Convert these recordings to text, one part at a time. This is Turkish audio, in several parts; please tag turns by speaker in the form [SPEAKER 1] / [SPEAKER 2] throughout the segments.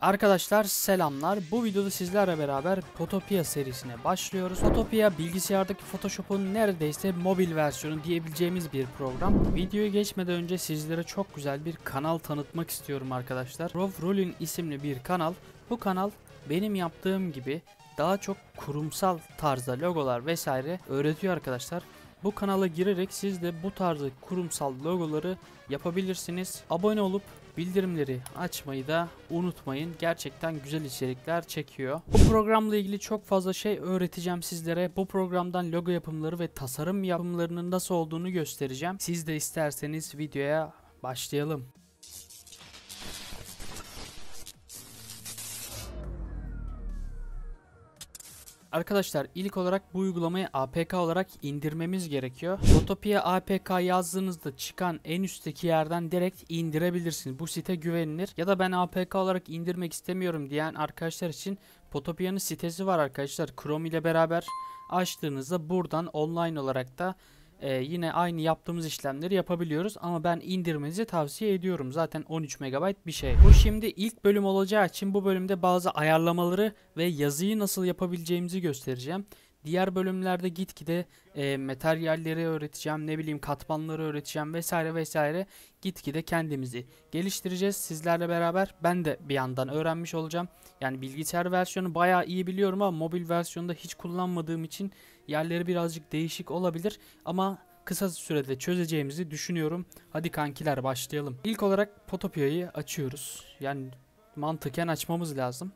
[SPEAKER 1] Arkadaşlar selamlar. Bu videoda sizlerle beraber Potopia serisine başlıyoruz. Potopia bilgisayardaki Photoshop'un neredeyse mobil versiyonu diyebileceğimiz bir program. Videoya geçmeden önce sizlere çok güzel bir kanal tanıtmak istiyorum arkadaşlar. Rof Rulin isimli bir kanal. Bu kanal benim yaptığım gibi daha çok kurumsal tarzda logolar vesaire öğretiyor arkadaşlar. Bu kanala girerek siz de bu tarzı kurumsal logoları yapabilirsiniz. Abone olup bildirimleri açmayı da unutmayın. Gerçekten güzel içerikler çekiyor. Bu programla ilgili çok fazla şey öğreteceğim sizlere. Bu programdan logo yapımları ve tasarım yapımlarının nasıl olduğunu göstereceğim. Siz de isterseniz videoya başlayalım. Arkadaşlar ilk olarak bu uygulamayı APK olarak indirmemiz gerekiyor. Photopia APK yazdığınızda çıkan en üstteki yerden direkt indirebilirsiniz. Bu site güvenilir. Ya da ben APK olarak indirmek istemiyorum diyen arkadaşlar için Photopia'nın sitesi var arkadaşlar. Chrome ile beraber açtığınızda buradan online olarak da e, yine aynı yaptığımız işlemleri yapabiliyoruz ama ben indirmenizi tavsiye ediyorum. Zaten 13 MB bir şey. Bu şimdi ilk bölüm olacağı için bu bölümde bazı ayarlamaları ve yazıyı nasıl yapabileceğimizi göstereceğim. Diğer bölümlerde gitgide e, materyalleri öğreteceğim, ne bileyim katmanları öğreteceğim vesaire vesaire. Gitgide kendimizi geliştireceğiz sizlerle beraber. Ben de bir yandan öğrenmiş olacağım. Yani bilgisayar versiyonu bayağı iyi biliyorum ama mobil versiyonda hiç kullanmadığım için yerleri birazcık değişik olabilir. Ama kısa sürede çözeceğimizi düşünüyorum. Hadi kankiler başlayalım. İlk olarak Potopia'yı açıyoruz. Yani mantıken açmamız lazım.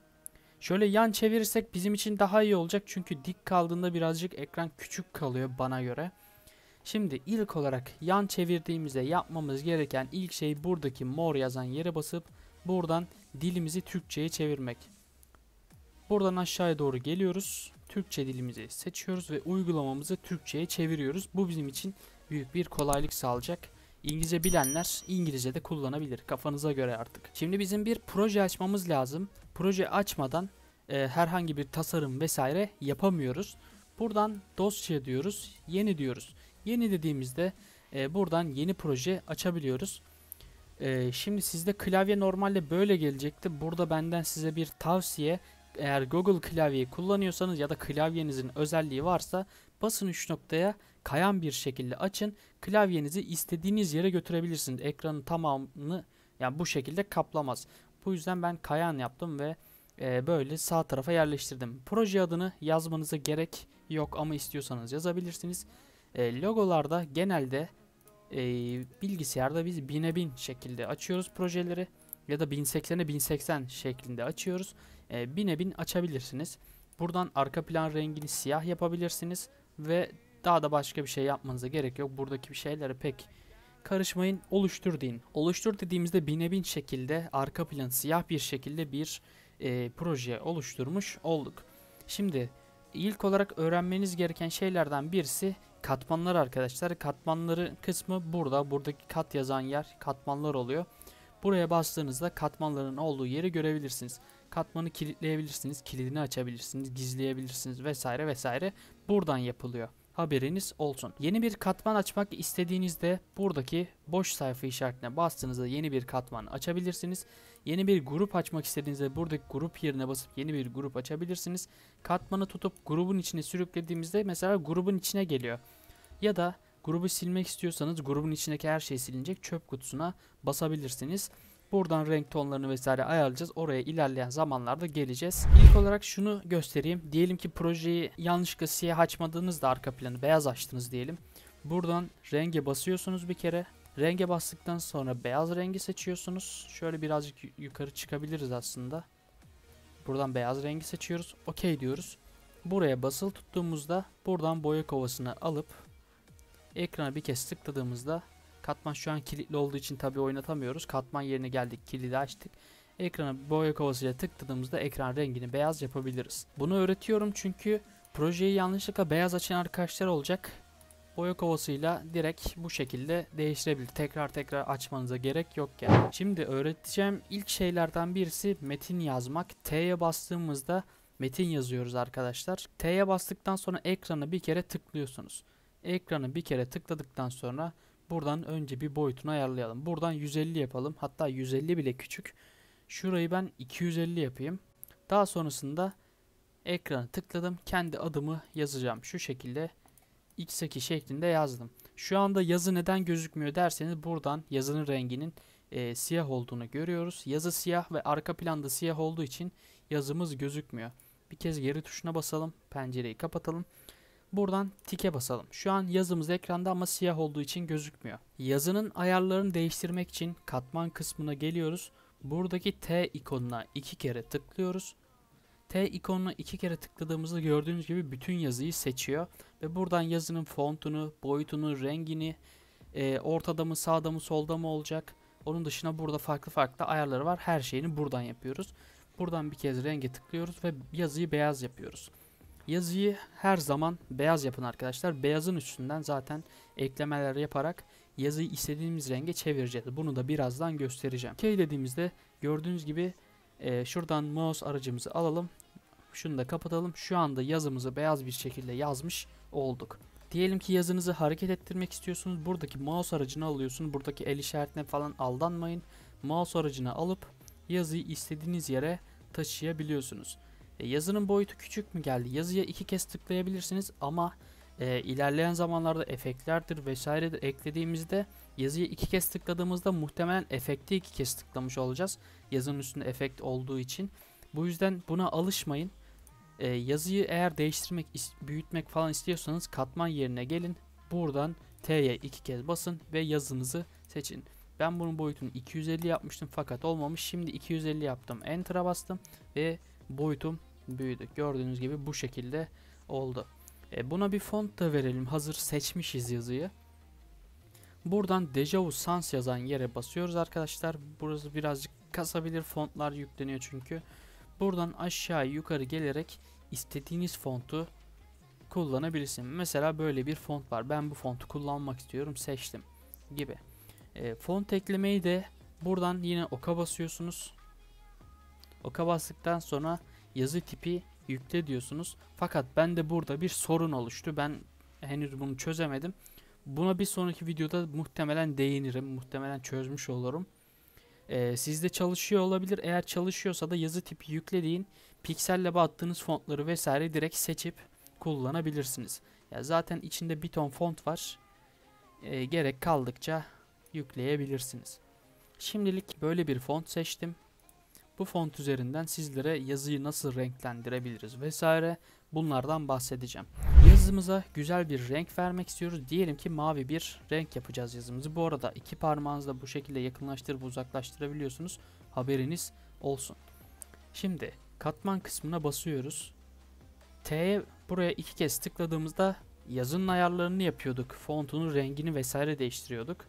[SPEAKER 1] Şöyle yan çevirirsek bizim için daha iyi olacak çünkü dik kaldığında birazcık ekran küçük kalıyor bana göre. Şimdi ilk olarak yan çevirdiğimizde yapmamız gereken ilk şey buradaki mor yazan yere basıp buradan dilimizi Türkçe'ye çevirmek. Buradan aşağıya doğru geliyoruz. Türkçe dilimizi seçiyoruz ve uygulamamızı Türkçe'ye çeviriyoruz. Bu bizim için büyük bir kolaylık sağlayacak. İngilizce bilenler İngilizce de kullanabilir kafanıza göre artık. Şimdi bizim bir proje açmamız lazım. Proje açmadan e, herhangi bir tasarım vesaire yapamıyoruz. Buradan dosya diyoruz, yeni diyoruz. Yeni dediğimizde e, buradan yeni proje açabiliyoruz. E, şimdi sizde klavye normalde böyle gelecekti. Burada benden size bir tavsiye. Eğer Google klavyeyi kullanıyorsanız ya da klavyenizin özelliği varsa basın 3 noktaya kayan bir şekilde açın. Klavyenizi istediğiniz yere götürebilirsiniz. Ekranın tamamını yani bu şekilde kaplamaz. Bu yüzden ben kayan yaptım ve e, böyle sağ tarafa yerleştirdim. Proje adını yazmanıza gerek yok ama istiyorsanız yazabilirsiniz. E, logolarda genelde e, bilgisayarda biz bine bin şekilde açıyoruz projeleri ya da 1080'e 1080 şeklinde açıyoruz. E, bine bin açabilirsiniz. Buradan arka plan rengini siyah yapabilirsiniz ve daha da başka bir şey yapmanıza gerek yok. Buradaki bir şeylere pek karışmayın. Oluştur deyin. Oluştur dediğimizde bine bin şekilde arka plan siyah bir şekilde bir e, proje oluşturmuş olduk. Şimdi ilk olarak öğrenmeniz gereken şeylerden birisi katmanlar arkadaşlar. Katmanları kısmı burada. Buradaki kat yazan yer katmanlar oluyor. Buraya bastığınızda katmanların olduğu yeri görebilirsiniz. Katmanı kilitleyebilirsiniz, kilidini açabilirsiniz, gizleyebilirsiniz vesaire vesaire. Buradan yapılıyor. Haberiniz olsun. Yeni bir katman açmak istediğinizde buradaki boş sayfa işaretine bastığınızda yeni bir katman açabilirsiniz. Yeni bir grup açmak istediğinizde buradaki grup yerine basıp yeni bir grup açabilirsiniz. Katmanı tutup grubun içine sürüklediğimizde mesela grubun içine geliyor. Ya da grubu silmek istiyorsanız grubun içindeki her şey silinecek çöp kutusuna basabilirsiniz. Buradan renk tonlarını vesaire ayarlayacağız. Oraya ilerleyen zamanlarda geleceğiz. İlk olarak şunu göstereyim. Diyelim ki projeyi yanlışlıkla siyah açmadığınızda arka planı beyaz açtınız diyelim. Buradan renge basıyorsunuz bir kere. Renge bastıktan sonra beyaz rengi seçiyorsunuz. Şöyle birazcık yukarı çıkabiliriz aslında. Buradan beyaz rengi seçiyoruz. OK diyoruz. Buraya basılı tuttuğumuzda buradan boya kovasını alıp ekrana bir kez tıkladığımızda Katman şu an kilitli olduğu için tabi oynatamıyoruz. Katman yerine geldik kilidi açtık. Ekrana boya kovasıyla tıkladığımızda ekran rengini beyaz yapabiliriz. Bunu öğretiyorum çünkü projeyi yanlışlıkla beyaz açan arkadaşlar olacak. Boya kovasıyla direkt bu şekilde değiştirebilir. Tekrar tekrar açmanıza gerek yok yani. Şimdi öğreteceğim ilk şeylerden birisi metin yazmak. T'ye bastığımızda metin yazıyoruz arkadaşlar. T'ye bastıktan sonra ekranı bir kere tıklıyorsunuz. Ekranı bir kere tıkladıktan sonra Buradan önce bir boyutunu ayarlayalım. Buradan 150 yapalım. Hatta 150 bile küçük. Şurayı ben 250 yapayım. Daha sonrasında ekranı tıkladım. Kendi adımı yazacağım. Şu şekilde x2 şeklinde yazdım. Şu anda yazı neden gözükmüyor derseniz buradan yazının renginin e, siyah olduğunu görüyoruz. Yazı siyah ve arka planda siyah olduğu için yazımız gözükmüyor. Bir kez geri tuşuna basalım. Pencereyi kapatalım. Buradan tike basalım. Şu an yazımız ekranda ama siyah olduğu için gözükmüyor. Yazının ayarlarını değiştirmek için katman kısmına geliyoruz. Buradaki T ikonuna iki kere tıklıyoruz. T ikonuna iki kere tıkladığımızda gördüğünüz gibi bütün yazıyı seçiyor. Ve buradan yazının fontunu, boyutunu, rengini, e, ortada mı, sağda mı, solda mı olacak. Onun dışında burada farklı farklı ayarları var. Her şeyini buradan yapıyoruz. Buradan bir kez renge tıklıyoruz ve yazıyı beyaz yapıyoruz. Yazıyı her zaman beyaz yapın arkadaşlar. Beyazın üstünden zaten eklemeler yaparak yazıyı istediğimiz renge çevireceğiz. Bunu da birazdan göstereceğim. OK dediğimizde gördüğünüz gibi e, şuradan mouse aracımızı alalım. Şunu da kapatalım. Şu anda yazımızı beyaz bir şekilde yazmış olduk. Diyelim ki yazınızı hareket ettirmek istiyorsunuz. Buradaki mouse aracını alıyorsunuz. Buradaki el işaretine falan aldanmayın. Mouse aracını alıp yazıyı istediğiniz yere taşıyabiliyorsunuz. E, yazının boyutu küçük mü geldi? Yazıya iki kez tıklayabilirsiniz ama e, ilerleyen zamanlarda efektlerdir vesairedir eklediğimizde yazıyı iki kez tıkladığımızda muhtemelen efekti iki kez tıklamış olacağız. Yazının üstünde efekt olduğu için. Bu yüzden buna alışmayın. E, yazıyı eğer değiştirmek, büyütmek falan istiyorsanız katman yerine gelin. Buradan T'ye iki kez basın ve yazınızı seçin. Ben bunun boyutunu 250 yapmıştım fakat olmamış. Şimdi 250 yaptım. Enter'a bastım ve boyutum büyüdü. Gördüğünüz gibi bu şekilde oldu. E, buna bir font da verelim. Hazır seçmişiz yazıyı. Buradan Deja Vu Sans yazan yere basıyoruz arkadaşlar. Burası birazcık kasabilir. Fontlar yükleniyor çünkü. Buradan aşağı yukarı gelerek istediğiniz fontu kullanabilirsin. Mesela böyle bir font var. Ben bu fontu kullanmak istiyorum. Seçtim gibi. E, font eklemeyi de buradan yine oka basıyorsunuz. Oka bastıktan sonra yazı tipi yükle diyorsunuz. Fakat ben de burada bir sorun oluştu. Ben henüz bunu çözemedim. Buna bir sonraki videoda muhtemelen değinirim. Muhtemelen çözmüş olurum. Ee, sizde çalışıyor olabilir. Eğer çalışıyorsa da yazı tipi yüklediğin pikselle battığınız fontları vesaire direkt seçip kullanabilirsiniz. Ya zaten içinde bir ton font var. Ee, gerek kaldıkça yükleyebilirsiniz. Şimdilik böyle bir font seçtim. Bu font üzerinden sizlere yazıyı nasıl renklendirebiliriz vesaire bunlardan bahsedeceğim. Yazımıza güzel bir renk vermek istiyoruz. Diyelim ki mavi bir renk yapacağız yazımızı. Bu arada iki parmağınızla bu şekilde yakınlaştırıp uzaklaştırabiliyorsunuz. Haberiniz olsun. Şimdi katman kısmına basıyoruz. T'ye buraya iki kez tıkladığımızda yazının ayarlarını yapıyorduk. Fontunun rengini vesaire değiştiriyorduk.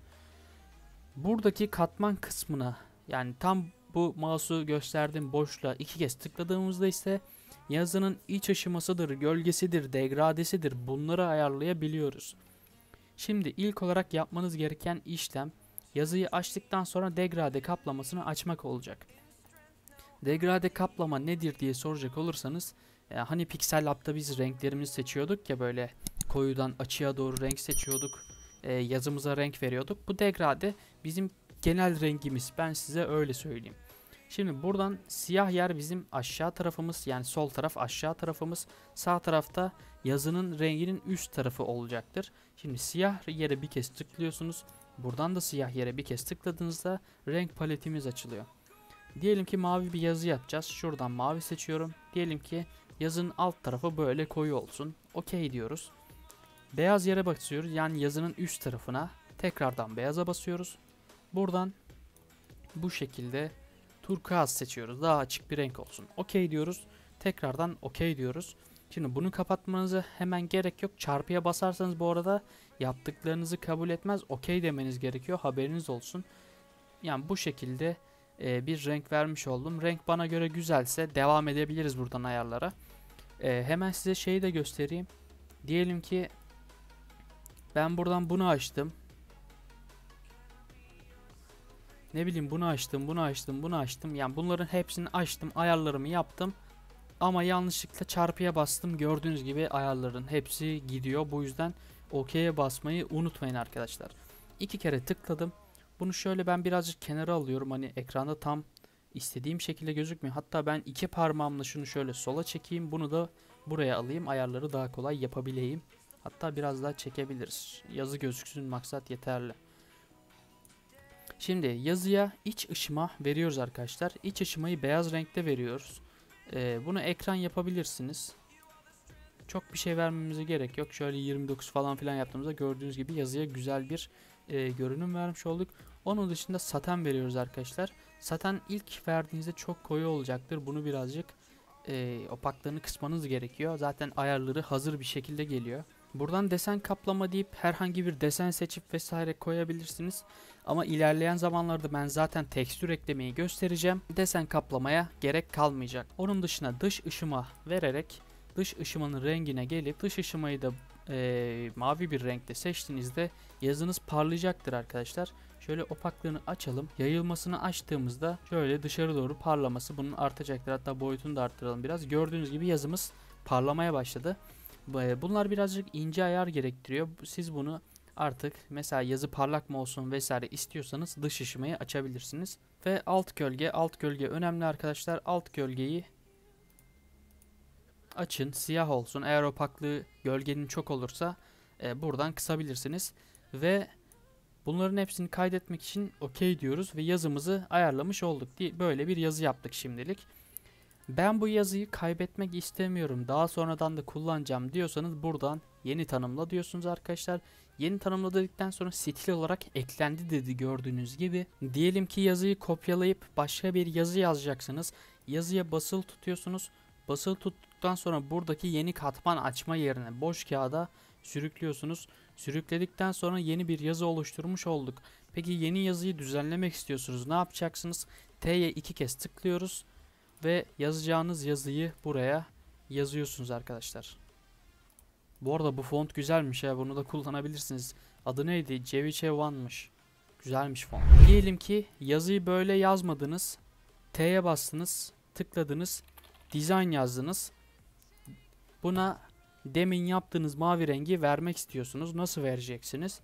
[SPEAKER 1] Buradaki katman kısmına yani tam bu mouse'u gösterdiğim boşluğa iki kez tıkladığımızda ise yazının iç aşımasıdır, gölgesidir, degradesidir bunları ayarlayabiliyoruz. Şimdi ilk olarak yapmanız gereken işlem yazıyı açtıktan sonra degrade kaplamasını açmak olacak. Degrade kaplama nedir diye soracak olursanız e, hani Pixel Lab'da biz renklerimizi seçiyorduk ya böyle koyudan açığa doğru renk seçiyorduk. E, yazımıza renk veriyorduk. Bu degrade bizim genel rengimiz. Ben size öyle söyleyeyim. Şimdi buradan siyah yer bizim aşağı tarafımız yani sol taraf aşağı tarafımız. Sağ tarafta yazının renginin üst tarafı olacaktır. Şimdi siyah yere bir kez tıklıyorsunuz. Buradan da siyah yere bir kez tıkladığınızda renk paletimiz açılıyor. Diyelim ki mavi bir yazı yapacağız. Şuradan mavi seçiyorum. Diyelim ki yazının alt tarafı böyle koyu olsun. Okey diyoruz. Beyaz yere basıyoruz. Yani yazının üst tarafına. Tekrardan beyaza basıyoruz. Buradan bu şekilde turkuaz seçiyoruz. Daha açık bir renk olsun. Okey diyoruz. Tekrardan okey diyoruz. Şimdi bunu kapatmanızı hemen gerek yok. Çarpıya basarsanız bu arada yaptıklarınızı kabul etmez. Okey demeniz gerekiyor. Haberiniz olsun. Yani bu şekilde e, bir renk vermiş oldum. Renk bana göre güzelse devam edebiliriz buradan ayarlara. E, hemen size şeyi de göstereyim. Diyelim ki ben buradan bunu açtım. Ne bileyim bunu açtım, bunu açtım, bunu açtım. Yani bunların hepsini açtım, ayarlarımı yaptım. Ama yanlışlıkla çarpıya bastım. Gördüğünüz gibi ayarların hepsi gidiyor. Bu yüzden OK'ye basmayı unutmayın arkadaşlar. İki kere tıkladım. Bunu şöyle ben birazcık kenara alıyorum. Hani ekranda tam istediğim şekilde gözükmüyor. Hatta ben iki parmağımla şunu şöyle sola çekeyim. Bunu da buraya alayım. Ayarları daha kolay yapabileyim. Hatta biraz daha çekebiliriz. Yazı gözüksün maksat yeterli. Şimdi yazıya iç ışıma veriyoruz arkadaşlar. İç ışımayı beyaz renkte veriyoruz. Ee, bunu ekran yapabilirsiniz. Çok bir şey vermemize gerek yok. Şöyle 29 falan filan yaptığımızda gördüğünüz gibi yazıya güzel bir e, görünüm vermiş olduk. Onun dışında saten veriyoruz arkadaşlar. Saten ilk verdiğinizde çok koyu olacaktır. Bunu birazcık e, opaklığını kısmanız gerekiyor. Zaten ayarları hazır bir şekilde geliyor. Buradan desen kaplama deyip herhangi bir desen seçip vesaire koyabilirsiniz. Ama ilerleyen zamanlarda ben zaten tekstür eklemeyi göstereceğim. Desen kaplamaya gerek kalmayacak. Onun dışında dış ışıma vererek dış ışımanın rengine gelip dış ışımayı da e, mavi bir renkte seçtiğinizde yazınız parlayacaktır arkadaşlar. Şöyle opaklığını açalım. Yayılmasını açtığımızda şöyle dışarı doğru parlaması bunun artacaktır. Hatta boyutunu da arttıralım biraz. Gördüğünüz gibi yazımız parlamaya başladı. Bunlar birazcık ince ayar gerektiriyor. Siz bunu artık mesela yazı parlak mı olsun vesaire istiyorsanız dış ışımayı açabilirsiniz. Ve alt gölge, alt gölge önemli arkadaşlar. Alt gölgeyi açın, siyah olsun. Eğer opaklığı gölgenin çok olursa e, buradan kısabilirsiniz. Ve bunların hepsini kaydetmek için OK diyoruz ve yazımızı ayarlamış olduk. Böyle bir yazı yaptık şimdilik. Ben bu yazıyı kaybetmek istemiyorum. Daha sonradan da kullanacağım diyorsanız buradan yeni tanımla diyorsunuz arkadaşlar. Yeni tanımla dedikten sonra stil olarak eklendi dedi gördüğünüz gibi. Diyelim ki yazıyı kopyalayıp başka bir yazı yazacaksınız. Yazıya basılı tutuyorsunuz. Basılı tuttuktan sonra buradaki yeni katman açma yerine boş kağıda sürüklüyorsunuz. Sürükledikten sonra yeni bir yazı oluşturmuş olduk. Peki yeni yazıyı düzenlemek istiyorsunuz. Ne yapacaksınız? T'ye iki kez tıklıyoruz ve yazacağınız yazıyı buraya yazıyorsunuz arkadaşlar. Bu arada bu font güzelmiş ya bunu da kullanabilirsiniz. Adı neydi? Ceviche One'mış. Güzelmiş font. Diyelim ki yazıyı böyle yazmadınız. T'ye bastınız, tıkladınız, design yazdınız. Buna demin yaptığınız mavi rengi vermek istiyorsunuz. Nasıl vereceksiniz?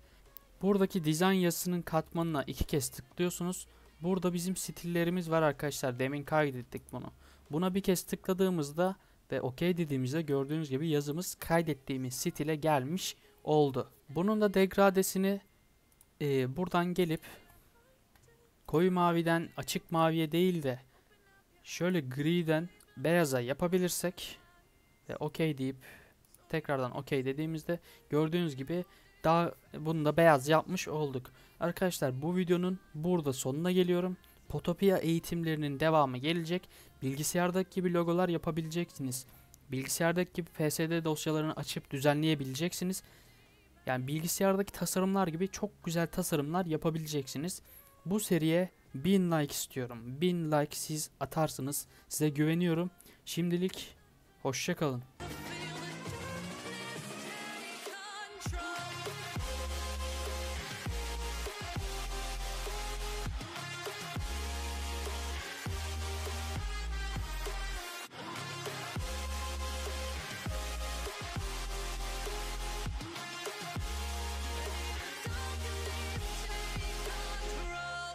[SPEAKER 1] Buradaki design yazısının katmanına iki kez tıklıyorsunuz. Burada bizim stillerimiz var arkadaşlar. Demin kaydettik bunu. Buna bir kez tıkladığımızda ve OK dediğimizde gördüğünüz gibi yazımız kaydettiğimiz stile gelmiş oldu. Bunun da degradesini e, buradan gelip koyu maviden açık maviye değil de şöyle griden beyaza yapabilirsek ve OK deyip tekrardan OK dediğimizde gördüğünüz gibi daha bunu da beyaz yapmış olduk. Arkadaşlar bu videonun burada sonuna geliyorum. Potopia eğitimlerinin devamı gelecek. Bilgisayardaki gibi logolar yapabileceksiniz. Bilgisayardaki gibi PSD dosyalarını açıp düzenleyebileceksiniz. Yani bilgisayardaki tasarımlar gibi çok güzel tasarımlar yapabileceksiniz. Bu seriye 1000 like istiyorum. 1000 like siz atarsınız. Size güveniyorum. Şimdilik hoşçakalın.